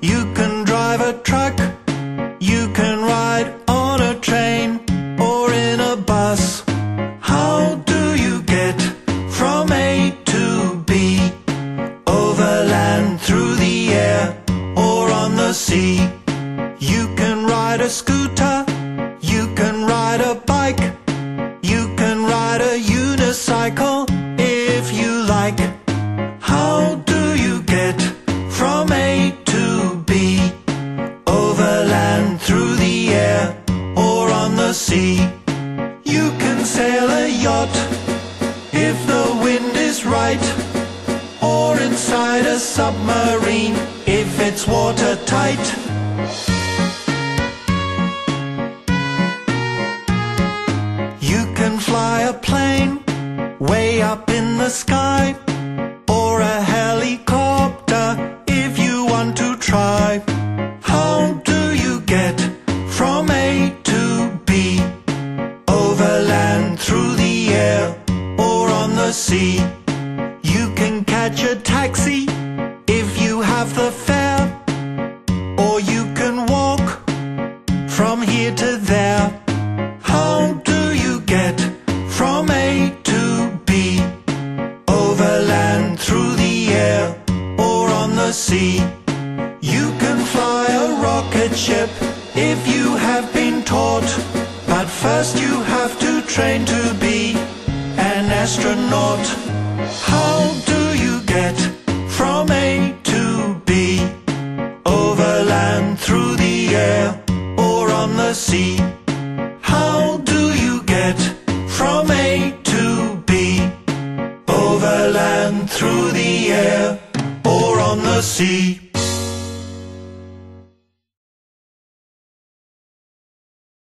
You can drive a truck, you can ride on a train or in a bus. How do you get from A to B? Over land, through the air, or on the sea. You can ride a scooter. sea. You can sail a yacht if the wind is right, or inside a submarine if it's watertight. You can fly a plane way up in the sky. Sea? You can catch a taxi if you have the fare, or you can walk from here to there. How do you get from A to B? Over land, through the air, or on the sea? You can fly a rocket ship if you have been taught. But first you have to train to be astronaut. How do you get from A to B? Over land, through the air, or on the sea? How do you get from A to B? Over land, through the air, or on the sea?